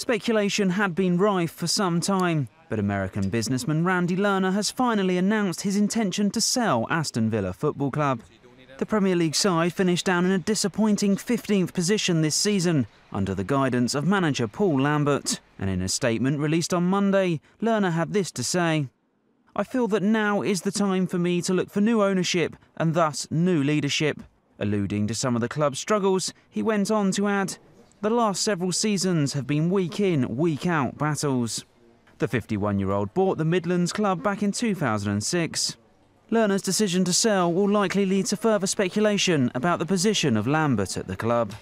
Speculation had been rife for some time, but American businessman Randy Lerner has finally announced his intention to sell Aston Villa Football Club. The Premier League side finished down in a disappointing 15th position this season, under the guidance of manager Paul Lambert. And in a statement released on Monday, Lerner had this to say I feel that now is the time for me to look for new ownership and thus new leadership. Alluding to some of the club's struggles, he went on to add, The last several seasons have been week in, week out battles. The 51 year old bought the Midlands club back in 2006. Lerner's decision to sell will likely lead to further speculation about the position of Lambert at the club.